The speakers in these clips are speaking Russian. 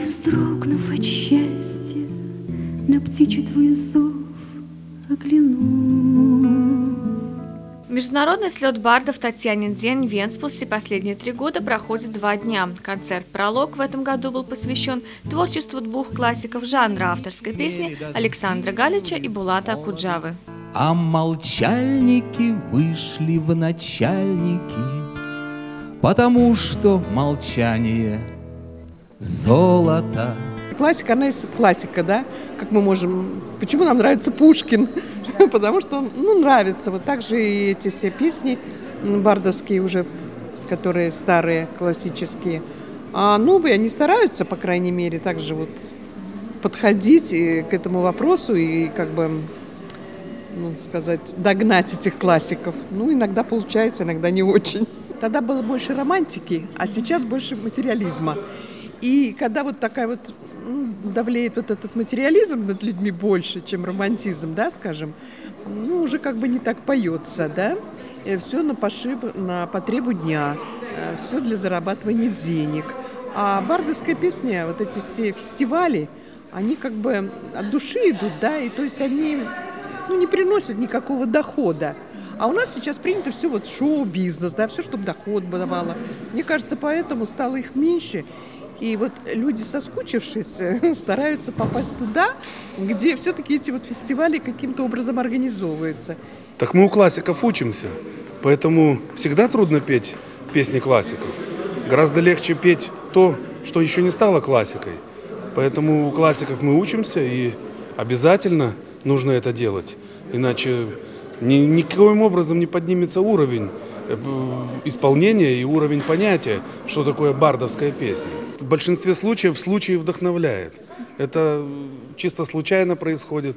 И вздрогнув от счастья, на птичий твой зов оглянусь. Международный слет бардов «Татьянин день» в Венспилсе последние три года проходит два дня. Концерт «Пролог» в этом году был посвящен творчеству двух классиков жанра авторской песни Александра Галича и Булата Акуджавы. А молчальники вышли в начальники, Потому что молчание золото. Классика, она есть классика, да? Как мы можем... Почему нам нравится Пушкин? Потому что он ну, нравится. Вот так же и эти все песни бардовские уже, которые старые, классические. А новые, они стараются, по крайней мере, также вот подходить к этому вопросу и как бы ну, сказать, догнать этих классиков. Ну, иногда получается, иногда не очень. Тогда было больше романтики, а сейчас больше материализма. И когда вот такая вот давлеет вот этот материализм над людьми больше, чем романтизм, да, скажем, ну, уже как бы не так поется, да, все на пошиб, на потребу дня, э, все для зарабатывания денег. А бардовская песня, вот эти все фестивали, они как бы от души идут, да, и то есть они ну, не приносят никакого дохода. А у нас сейчас принято все вот шоу-бизнес, да, все, чтобы доход давало. Мне кажется, поэтому стало их меньше. И вот люди, соскучившись, стараются попасть туда, где все-таки эти вот фестивали каким-то образом организовываются. Так мы у классиков учимся, поэтому всегда трудно петь песни классиков. Гораздо легче петь то, что еще не стало классикой. Поэтому у классиков мы учимся, и обязательно нужно это делать. Иначе ни, никоим образом не поднимется уровень э, исполнения и уровень понятия, что такое бардовская песня. В большинстве случаев случай вдохновляет. Это чисто случайно происходит,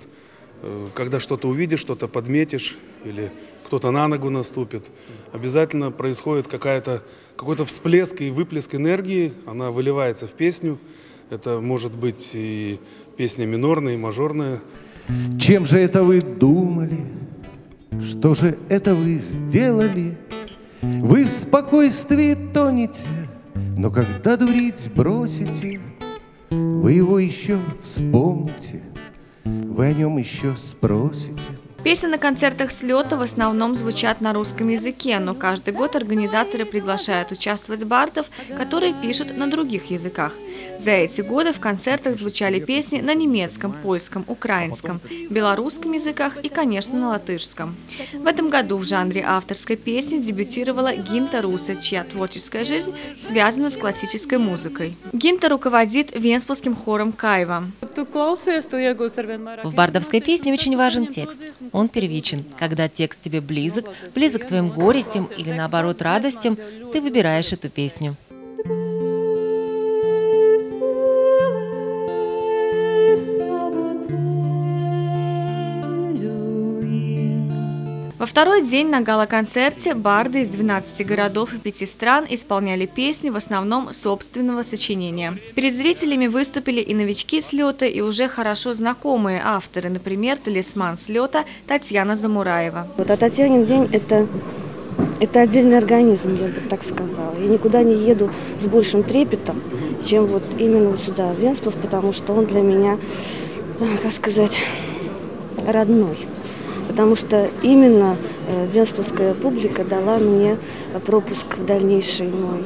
э, когда что-то увидишь, что-то подметишь или кто-то на ногу наступит. Обязательно происходит какая-то, какой-то всплеск и выплеск энергии, она выливается в песню. Это может быть и песня минорная, и мажорная. Чем же это вы думали? Что же это вы сделали? Вы в спокойствии тонете, но когда дурить бросите, вы его еще вспомните, вы о нем еще спросите. Песни на концертах слета в основном звучат на русском языке, но каждый год организаторы приглашают участвовать бардов, которые пишут на других языках. За эти годы в концертах звучали песни на немецком, польском, украинском, белорусском языках и, конечно, на латышском. В этом году в жанре авторской песни дебютировала Гинта Руса, чья творческая жизнь связана с классической музыкой. Гинта руководит Венспилским хором Кайва. В бардовской песне очень важен текст. Он первичен. Когда текст тебе близок, близок твоим горестям или наоборот радостям, ты выбираешь эту песню. Второй день на гала-концерте барды из 12 городов и 5 стран исполняли песни в основном собственного сочинения. Перед зрителями выступили и новички слета, и уже хорошо знакомые авторы, например, талисман слета Татьяна Замураева. Вот а Татьянин день – это это отдельный организм, я бы так сказала. Я никуда не еду с большим трепетом, чем вот именно вот сюда, в Венспилс, потому что он для меня, э, как сказать, родной потому что именно э, венспилская публика дала мне пропуск в дальнейший мой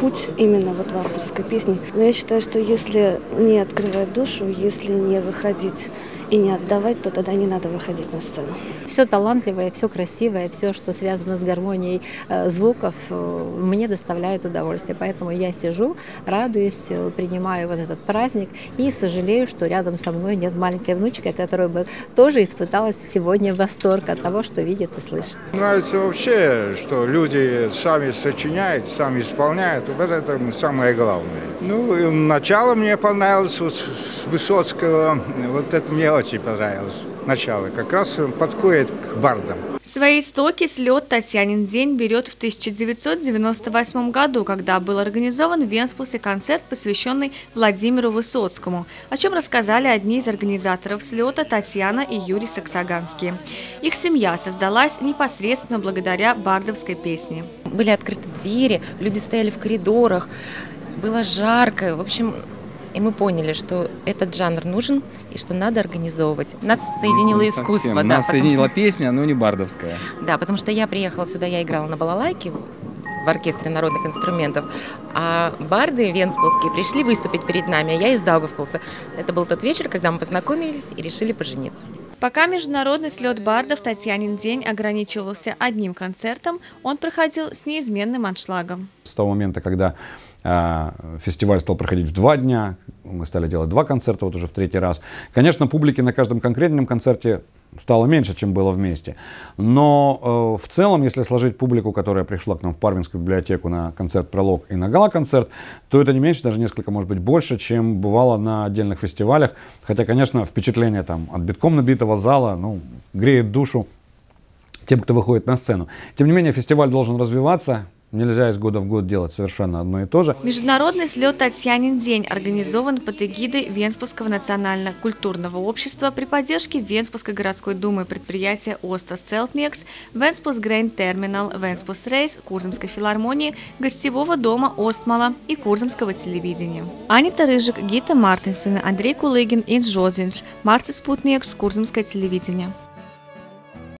путь именно вот в авторской песне. Но я считаю, что если не открывать душу, если не выходить и не отдавать, то тогда не надо выходить на сцену. Все талантливое, все красивое, все, что связано с гармонией э, звуков, э, мне доставляет удовольствие. Поэтому я сижу, радуюсь, э, принимаю вот этот праздник и сожалею, что рядом со мной нет маленькой внучки, которая бы тоже испытала сегодня восторг от того, что видит и слышит. Нравится вообще, что люди сами сочиняют, сами исполняют. Вот это самое главное. Ну, начало мне понравилось вот, с Высоцкого. Вот это мне очень понравилось. Начало. Как раз подходит к бардам. Свои истоки слет «Татьянин день» берет в 1998 году, когда был организован в Венспилсе концерт, посвященный Владимиру Высоцкому, о чем рассказали одни из организаторов слета Татьяна и Юрий Саксаганские. Их семья создалась непосредственно благодаря бардовской песне. Были открыты двери, люди стояли в коридорах, было жарко. В общем, И мы поняли, что этот жанр нужен и что надо организовывать. Нас соединило искусство. совсем. да, Нас соединила песня, но не бардовская. Да, потому что я приехала сюда, я играла на балалайке в оркестре народных инструментов, а барды венспилские пришли выступить перед нами, а я из Даугавпилса. Это был тот вечер, когда мы познакомились и решили пожениться. Пока международный слет бардов Татьянин день ограничивался одним концертом, он проходил с неизменным аншлагом. С того момента, когда фестиваль стал проходить в два дня, мы стали делать два концерта, вот уже в третий раз. Конечно, публики на каждом конкретном концерте стало меньше, чем было вместе. Но э, в целом, если сложить публику, которая пришла к нам в Парвинскую библиотеку на концерт «Пролог» и на гала-концерт, то это не меньше, даже несколько, может быть, больше, чем бывало на отдельных фестивалях. Хотя, конечно, впечатление там от битком набитого зала, ну, греет душу тем, кто выходит на сцену. Тем не менее, фестиваль должен развиваться. Нельзя из года в год делать совершенно одно и то же. Международный слет «Татьянин день» организован под эгидой Венспасского национально-культурного общества при поддержке Венспасской городской думы и предприятия «Остас Целтнекс», Венспас Грейн Терминал, Венспас Рейс, Курзамской филармонии, гостевого дома Остмала и Курзамского телевидения. Анита Рыжик, Гита Мартинсона, Андрей Кулыгин, Инж Жодзинш, Марти Спутникс, Курзамское телевидение.